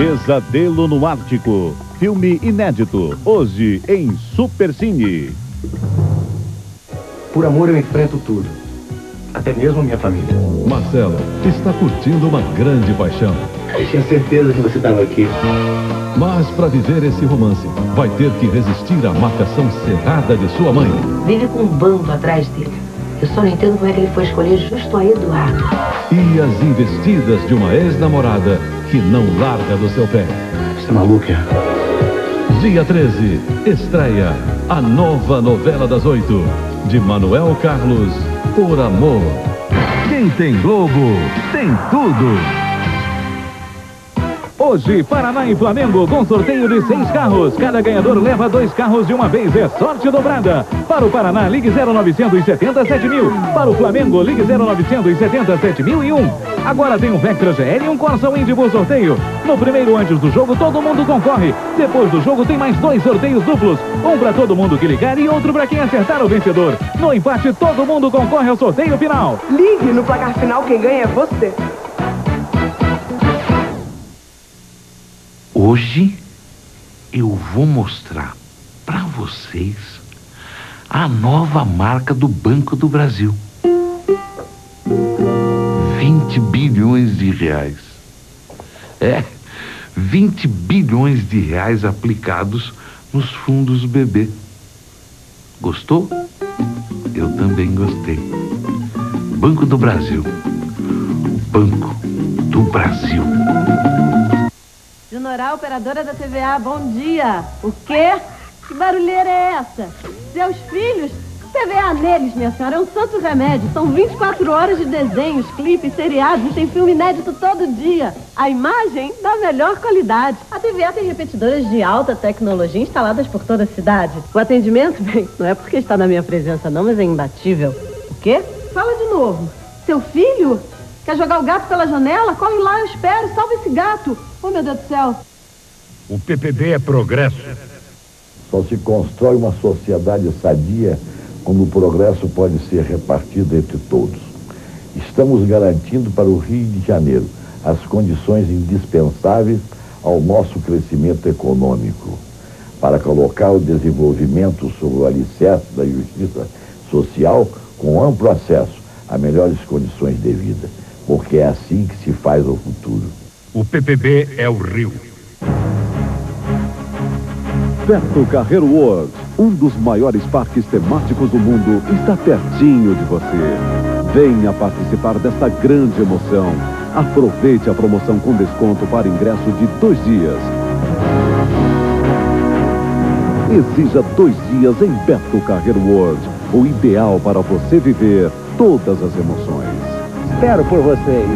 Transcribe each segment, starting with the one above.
Pesadelo no Ártico. Filme inédito. Hoje em Supercine. Por amor eu enfrento tudo. Até mesmo minha família. Marcelo está curtindo uma grande paixão. Eu tinha certeza que você estava aqui. Mas para viver esse romance, vai ter que resistir à marcação cerrada de sua mãe. Vive com um bando atrás dele. Eu só não entendo como é que ele foi escolher justo a Eduardo. E as investidas de uma ex-namorada que não larga do seu pé. Você é maluca? Dia 13, estreia a nova novela das oito, de Manuel Carlos, Por Amor. Quem tem Globo, tem tudo. Hoje, Paraná e Flamengo com sorteio de seis carros. Cada ganhador leva dois carros de uma vez. É sorte dobrada. Para o Paraná, ligue 0970 mil. Para o Flamengo, ligue 0970 7001. Agora tem um Vectra GL e um Corsa Wind por sorteio. No primeiro antes do jogo, todo mundo concorre. Depois do jogo, tem mais dois sorteios duplos. Um para todo mundo que ligar e outro para quem acertar o vencedor. No empate, todo mundo concorre ao sorteio final. Ligue no placar final, quem ganha é você. Hoje eu vou mostrar para vocês a nova marca do Banco do Brasil. 20 bilhões de reais. É, 20 bilhões de reais aplicados nos fundos BB. Gostou? Eu também gostei. Banco do Brasil. O Banco do Brasil. Junoral, operadora da TVA, bom dia. O quê? Que barulheira é essa? Seus filhos? TVA neles, minha senhora, é um santo remédio. São 24 horas de desenhos, clipes, seriados tem filme inédito todo dia. A imagem da melhor qualidade. A TVA tem repetidoras de alta tecnologia instaladas por toda a cidade. O atendimento, bem, não é porque está na minha presença não, mas é imbatível. O quê? Fala de novo. Seu filho? Quer jogar o gato pela janela? Corre lá, eu espero. Salva esse gato. Oh, meu Deus do céu. O PPB é progresso. Só se constrói uma sociedade sadia quando o progresso pode ser repartido entre todos. Estamos garantindo para o Rio de Janeiro as condições indispensáveis ao nosso crescimento econômico, para colocar o desenvolvimento sobre o alicerce da justiça social com amplo acesso a melhores condições de vida, porque é assim que se faz o futuro. O PPB é o Rio. Beto Carreiro World, um dos maiores parques temáticos do mundo, está pertinho de você. Venha participar desta grande emoção. Aproveite a promoção com desconto para ingresso de dois dias. Exija dois dias em Beto Carreiro World, o ideal para você viver todas as emoções. Espero por vocês.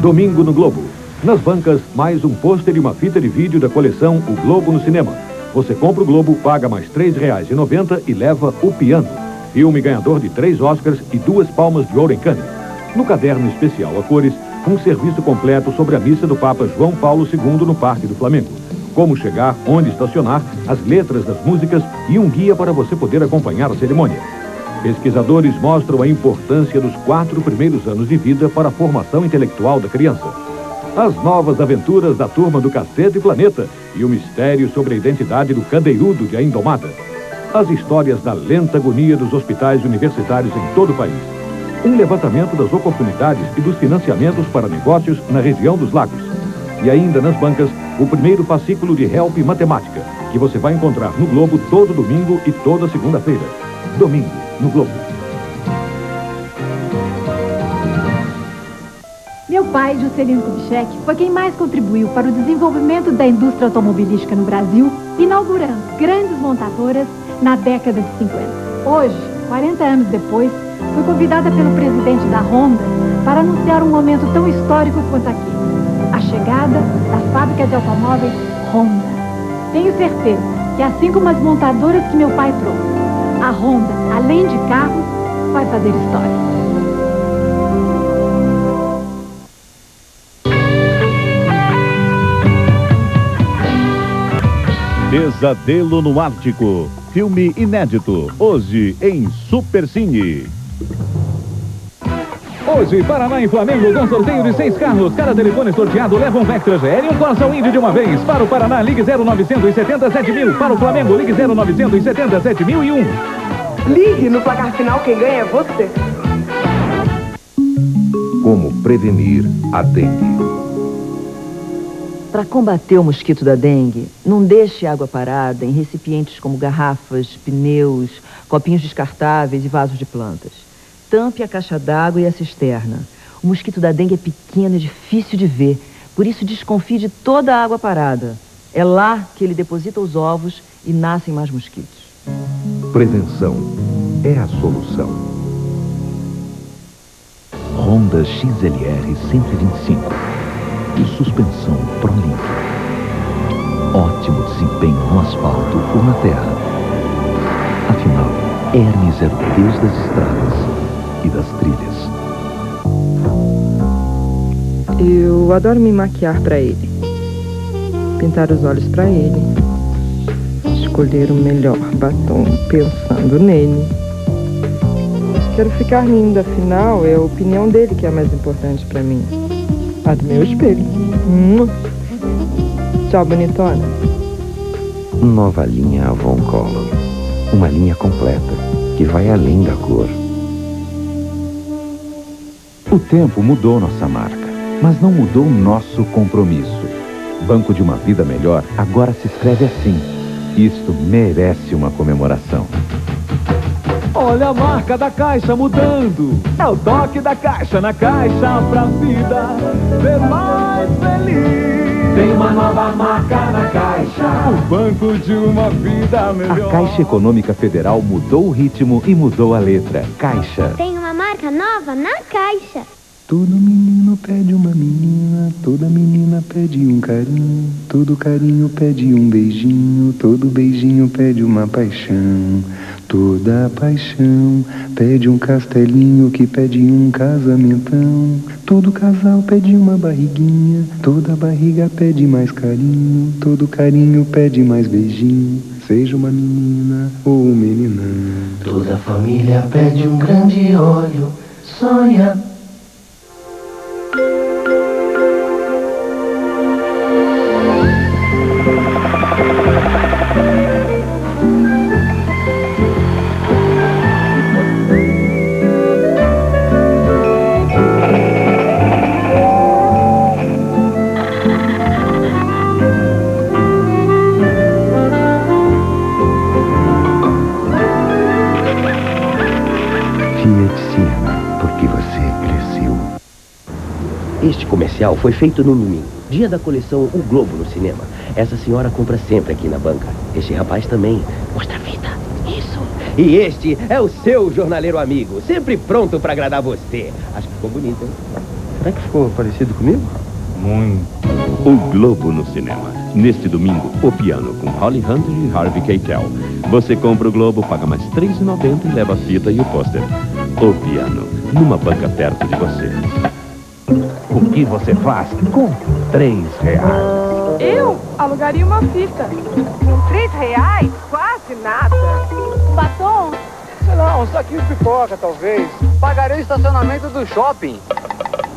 Domingo no Globo. Nas bancas, mais um pôster e uma fita de vídeo da coleção O Globo no Cinema. Você compra o Globo, paga mais R$ 3,90 e leva o piano. Filme ganhador de três Oscars e duas palmas de ouro em Cannes. No caderno especial a cores, um serviço completo sobre a missa do Papa João Paulo II no Parque do Flamengo. Como chegar, onde estacionar, as letras das músicas e um guia para você poder acompanhar a cerimônia. Pesquisadores mostram a importância dos quatro primeiros anos de vida para a formação intelectual da criança. As novas aventuras da turma do Cacete Planeta e o mistério sobre a identidade do Cadeirudo de A Indomada. As histórias da lenta agonia dos hospitais universitários em todo o país. Um levantamento das oportunidades e dos financiamentos para negócios na região dos lagos. E ainda nas bancas, o primeiro fascículo de Help Matemática, que você vai encontrar no Globo todo domingo e toda segunda-feira. Domingo, no Globo. Meu pai, Juscelino Kubitschek, foi quem mais contribuiu para o desenvolvimento da indústria automobilística no Brasil, inaugurando grandes montadoras na década de 50. Hoje, 40 anos depois, fui convidada pelo presidente da Honda para anunciar um momento tão histórico quanto aquele. A chegada da fábrica de automóveis Honda. Tenho certeza que assim como as montadoras que meu pai trouxe, a Honda, além de carros, vai fazer história. Pesadelo no Ártico. Filme inédito. Hoje em Supercine. Hoje, Paraná e Flamengo com sorteio de seis carros. Cada telefone sorteado leva um Vectra GL e um Corsa Wind de uma vez. Para o Paraná, ligue 0977 mil. Para o Flamengo, ligue 0977 mil e um. Ligue no placar final, quem ganha é você. Como prevenir a dengue? Para combater o mosquito da dengue, não deixe água parada em recipientes como garrafas, pneus, copinhos descartáveis e vasos de plantas. Tampe a caixa d'água e a cisterna. O mosquito da dengue é pequeno e difícil de ver, por isso desconfie de toda a água parada. É lá que ele deposita os ovos e nascem mais mosquitos. Prevenção é a solução. Honda XLR 125 e suspensão ProLink. Ótimo desempenho no asfalto ou na terra. Afinal, Hermes é o deus das estradas das trilhas. Eu adoro me maquiar para ele. Pintar os olhos para ele. Escolher o melhor batom pensando nele. Quero ficar linda, afinal é a opinião dele que é a mais importante para mim. A do meu espelho. Tchau, bonitona. Nova linha Avon Color. Uma linha completa que vai além da cor. O tempo mudou nossa marca, mas não mudou nosso compromisso. Banco de uma Vida Melhor agora se escreve assim. Isto merece uma comemoração. Olha a marca da Caixa mudando. É o toque da Caixa na Caixa pra vida ser mais feliz. Tem uma nova marca na Caixa. O banco de uma vida melhor. A Caixa Econômica Federal mudou o ritmo e mudou a letra. Caixa. Tem uma marca nova na Caixa. Todo menino pede uma menina, toda menina pede um carinho, todo carinho pede um beijinho, todo beijinho pede uma paixão, toda paixão pede um castelinho que pede um casamentão, todo casal pede uma barriguinha, toda barriga pede mais carinho, todo carinho pede mais beijinho, seja uma menina ou um meninão. Toda família pede um grande olho, sonha comercial foi feito no domingo, dia da coleção O Globo no cinema. Essa senhora compra sempre aqui na banca. Este rapaz também. Mostra a fita. Isso. E este é o seu jornaleiro amigo, sempre pronto para agradar você. Acho que ficou bonito, hein? Será que ficou parecido comigo? Muito. O Globo no cinema. Neste domingo, O Piano, com Holly Hunter e Harvey Keitel. Você compra o Globo, paga mais R$ 3,90 e leva a fita e o pôster. O Piano, numa banca perto de você. O que você faz com três reais? Eu alugaria uma fita. Com três reais? Quase nada. Batom? Sei lá, um saquinho de pipoca, talvez. Pagarei o estacionamento do shopping.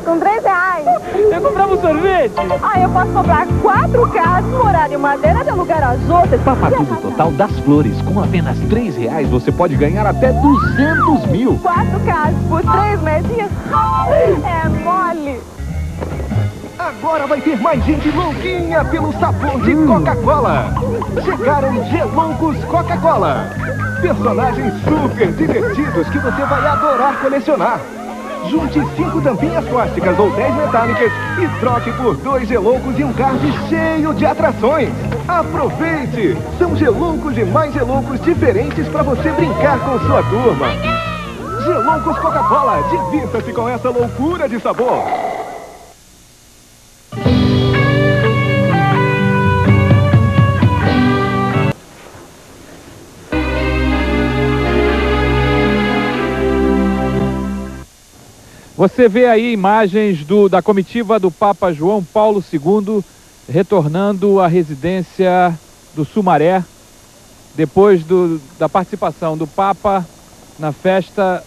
Com três reais. Eu comprava um sorvete. Ah, eu posso comprar quatro casas, morar em madeira e alugar as outras. Papa tudo total das flores. Com apenas três reais você pode ganhar até 200 mil. Quatro casas por três mesinhas? É mole. Agora vai ter mais gente louquinha pelo sabor de Coca-Cola. Chegaram Geloucos Coca-Cola. Personagens super divertidos que você vai adorar colecionar. Junte cinco tampinhas plásticas ou 10 metálicas e troque por dois geloucos e um card cheio de atrações. Aproveite! São geloucos e mais geloucos diferentes para você brincar com sua turma. Geloucos Coca-Cola, divirta-se com essa loucura de sabor. Você vê aí imagens do, da comitiva do Papa João Paulo II retornando à residência do Sumaré depois do, da participação do Papa na festa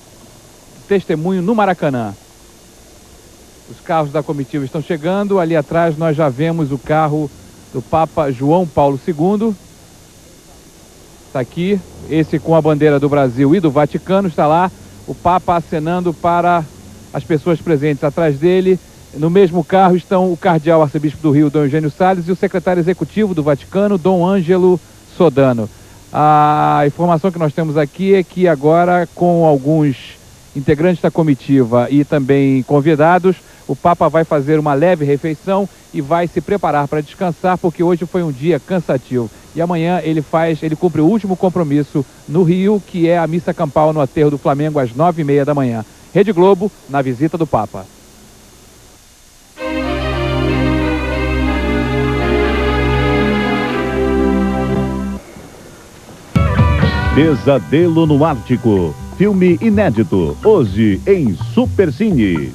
Testemunho no Maracanã. Os carros da comitiva estão chegando. Ali atrás nós já vemos o carro do Papa João Paulo II. Está aqui, esse com a bandeira do Brasil e do Vaticano. Está lá o Papa acenando para as pessoas presentes atrás dele. No mesmo carro estão o cardeal arcebispo do Rio, Dom Eugênio Salles, e o secretário executivo do Vaticano, Dom Ângelo Sodano. A informação que nós temos aqui é que agora, com alguns integrantes da comitiva e também convidados, o Papa vai fazer uma leve refeição e vai se preparar para descansar, porque hoje foi um dia cansativo. E amanhã ele faz, ele cumpre o último compromisso no Rio, que é a missa campal no aterro do Flamengo às nove e meia da manhã. Rede Globo, na visita do Papa. Pesadelo no Ártico. Filme inédito. Hoje em Supercine.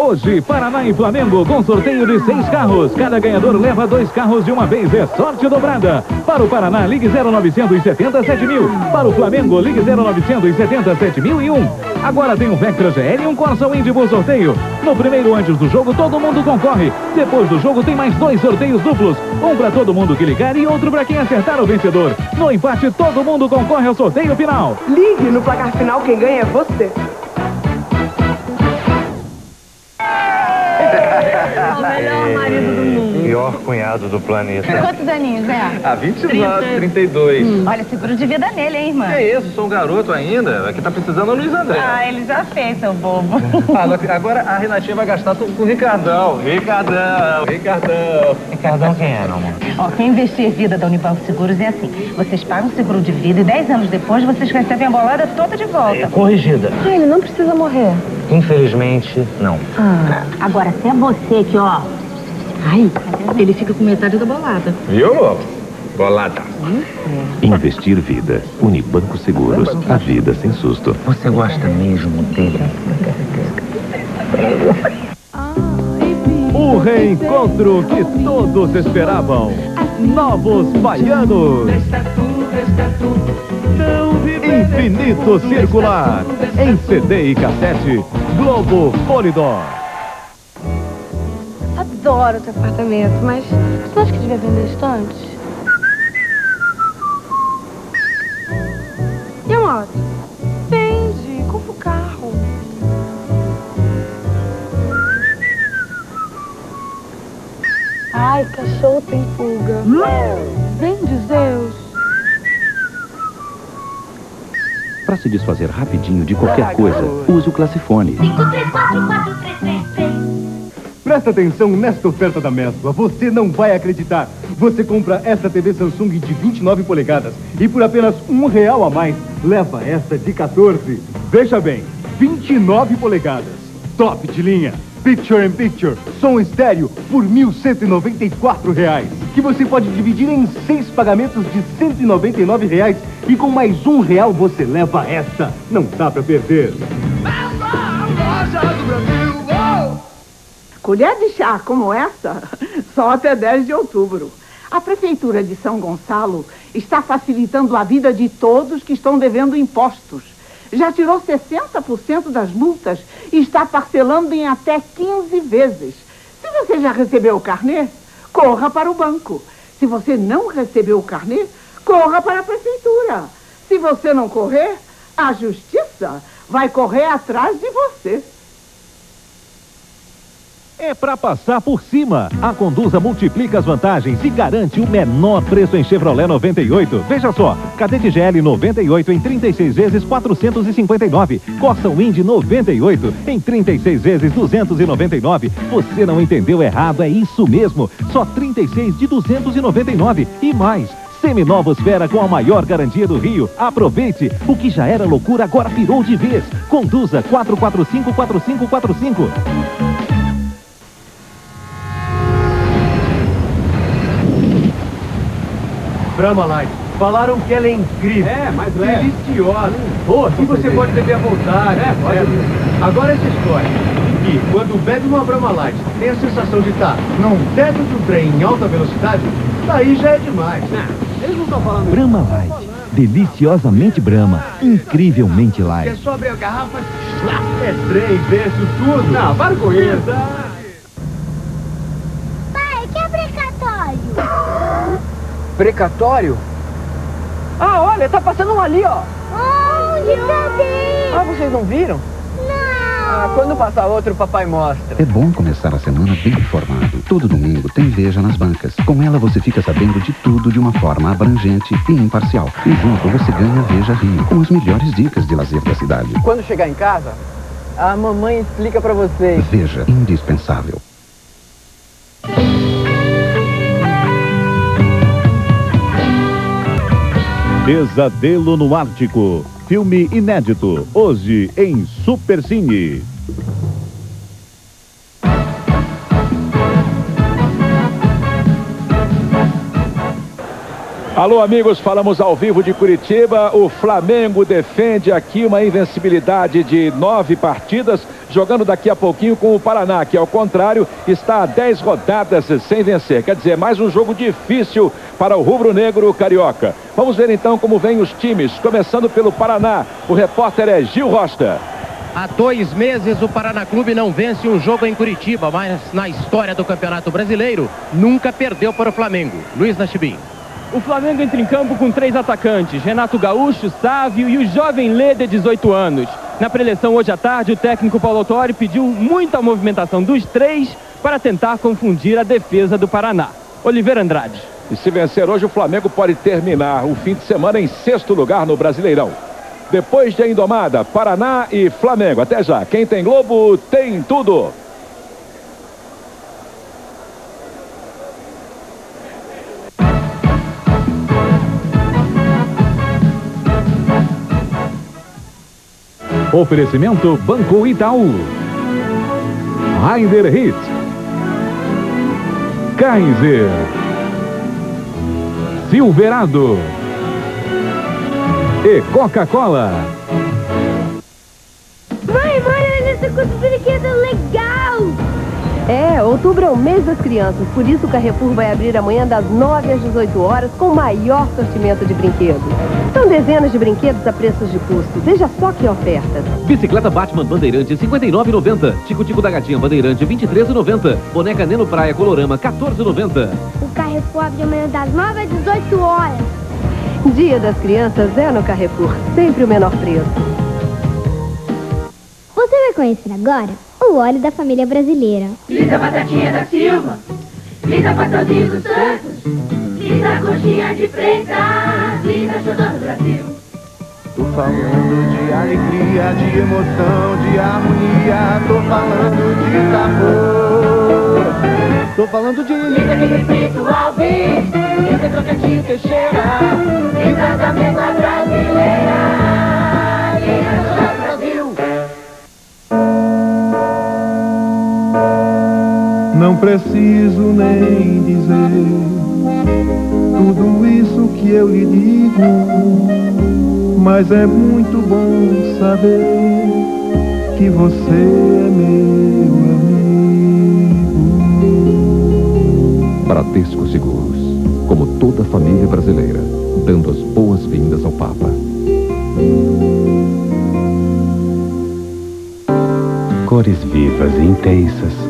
Hoje, Paraná e Flamengo com sorteio de seis carros. Cada ganhador leva dois carros de uma vez. É sorte dobrada. Para o Paraná, ligue 0970 7000. Para o Flamengo, ligue 0970 7001. Agora tem um Vectra GL e um Corsa Wind por sorteio. No primeiro antes do jogo, todo mundo concorre. Depois do jogo, tem mais dois sorteios duplos. Um para todo mundo que ligar e outro para quem acertar o vencedor. No empate, todo mundo concorre ao sorteio final. Ligue no placar final, quem ganha é você. Pior cunhado do planeta. Quantos aninhos, é? Ah, 29, 32. Hum. Olha, seguro de vida nele, hein, irmã? É isso, sou um garoto ainda. Aqui tá precisando o Luiz André. Ah, ele já fez, seu bobo. Ah, agora a Renatinha vai gastar tudo com o Ricardão. Ricardão, Ricardão. Ricardão quem é, meu amor? Ó, quem investir vida da Unibanco Seguros é assim. Vocês pagam o seguro de vida e 10 anos depois vocês recebem a bolada toda de volta. É corrigida. Ah, ele não precisa morrer. Infelizmente, não. Ah, agora, se é você que, ó... Ai, ele fica com metade da bolada. Viu, amor? Bolada. Investir vida. Unibanco Seguros. A vida sem susto. Você gosta mesmo dele? O reencontro que todos esperavam. Novos Baianos. Infinito Circular. Em CD e cassete. Globo Polydor. Adoro teu apartamento, mas você não acha que devia vender estantes? E a moto? Vende, compra o carro. Ai, cachorro tem pulga. Vende Zeus. Para se desfazer rapidinho de qualquer coisa, use o Classifone. Presta atenção nesta oferta da Mescla. Você não vai acreditar. Você compra essa TV Samsung de 29 polegadas e por apenas um real a mais, leva essa de 14. Veja bem, 29 polegadas. Top de linha. Picture in Picture, som estéreo por 1.194 reais, que você pode dividir em seis pagamentos de 199 reais e com mais um real você leva essa. Não dá pra perder. Colher de chá como essa, só até 10 de outubro. A Prefeitura de São Gonçalo está facilitando a vida de todos que estão devendo impostos. Já tirou 60% das multas e está parcelando em até 15 vezes. Se você já recebeu o carnê, corra para o banco. Se você não recebeu o carnê, corra para a prefeitura. Se você não correr, a justiça vai correr atrás de você. É para passar por cima. A Conduza multiplica as vantagens e garante o menor preço em Chevrolet 98. Veja só, Cadete GL 98 em 36 vezes 459. Corsa Wind 98 em 36 vezes 299. Você não entendeu errado, é isso mesmo. Só 36 de 299 e mais. Seminovos Fera com a maior garantia do Rio. Aproveite! O que já era loucura agora virou de vez. Conduza 445 Brahma Light. Falaram que ela é incrível. É, mais leve. Deliciosa. Pô, e você pode beber à vontade. É, pode. Agora essa história. Que quando bebe uma Brahma Light, tem a sensação de estar num teto do trem em alta velocidade, daí já é demais. Eles não estão falando Brahma Light. deliciosamente Brahma, incrivelmente light. só abrir a garrafa? É três vezes tudo? Não, para com isso. Pai, que é precatório? Precatório? Ah, olha, tá passando um ali, ó. Onde? Cadê? Ah, vocês não viram? Ah, quando passar outro, o papai mostra. É bom começar a semana bem informado. Todo domingo tem Veja nas bancas. Com ela você fica sabendo de tudo de uma forma abrangente e imparcial. E junto você ganha Veja Rio, com as melhores dicas de lazer da cidade. Quando chegar em casa, a mamãe explica pra vocês. Veja, indispensável. Pesadelo no Ártico. Filme inédito. Hoje em Supercine. Alô, amigos, falamos ao vivo de Curitiba. O Flamengo defende aqui uma invencibilidade de nove partidas, jogando daqui a pouquinho com o Paraná, que ao contrário está a dez rodadas sem vencer. Quer dizer, mais um jogo difícil para o rubro-negro carioca. Vamos ver então como vêm os times, começando pelo Paraná. O repórter é Gil Rosta. Há dois meses o Paraná Clube não vence um jogo em Curitiba, mas na história do Campeonato Brasileiro nunca perdeu para o Flamengo. Luiz Nachibim. O Flamengo entra em campo com três atacantes, Renato Gaúcho, Sávio e o jovem Lê de 18 anos. Na preleção hoje à tarde, o técnico Paulo Autori pediu muita movimentação dos três para tentar confundir a defesa do Paraná. Oliveira Andrade. E se vencer hoje, o Flamengo pode terminar o fim de semana em sexto lugar no Brasileirão. Depois de Indomada, Paraná e Flamengo. Até já. Quem tem Globo tem tudo. Oferecimento Banco Itaú. Raider Hit. Kaiser. Silverado. E Coca-Cola. Mãe, mãe, olha É, outubro é o mês das crianças, por isso o Carrefour vai abrir amanhã das 9 às 18 horas com o maior sortimento de brinquedos. São dezenas de brinquedos a preços de custo. Veja só que ofertas. Bicicleta Batman Bandeirante 59,90. Tico Tico da Gatinha Bandeirante 23,90. Boneca Neno Praia Colorama 14,90. O Carrefour abre amanhã das 9 às 18 horas. Dia das crianças é no Carrefour, sempre o menor preço. Você vai conhecer agora o óleo da família brasileira. Lisa Batatinha da Silva, Lisa Pastelzinho dos Santos, Lisa Coxinha de Freitas, Lisa Xodó do Brasil. Tô falando de alegria, de emoção, de harmonia. Tô falando de sabor. Tô falando de Lisa de Frito Alves, Lisa Crocantinho Teixeira, Lisa da Mesa Brasileira, Lisa Não preciso nem dizer tudo isso que eu lhe digo, mas é muito bom saber que você é meu amigo. Bradesco Seguros, como toda a família brasileira, dando as boas-vindas ao Papa. Cores vivas e intensas,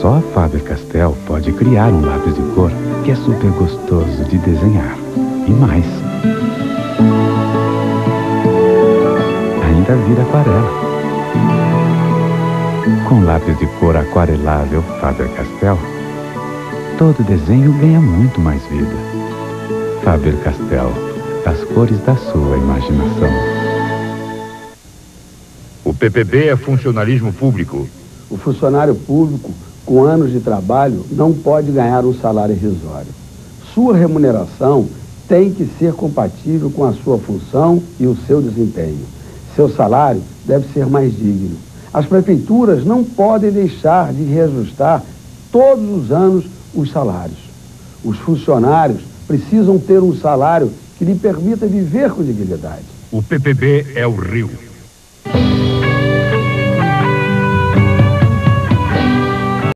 Só a Faber-Castell pode criar um lápis de cor que é super gostoso de desenhar. E mais. Ainda vira aquarela. Com lápis de cor aquarelável Faber-Castell, todo desenho ganha muito mais vida. Faber-Castell, as cores da sua imaginação. O PPB é funcionalismo público. O funcionário público, com anos de trabalho, não pode ganhar um salário irrisório. Sua remuneração tem que ser compatível com a sua função e o seu desempenho. Seu salário deve ser mais digno. As prefeituras não podem deixar de reajustar todos os anos os salários. Os funcionários precisam ter um salário que lhe permita viver com dignidade. O PPB é o Rio.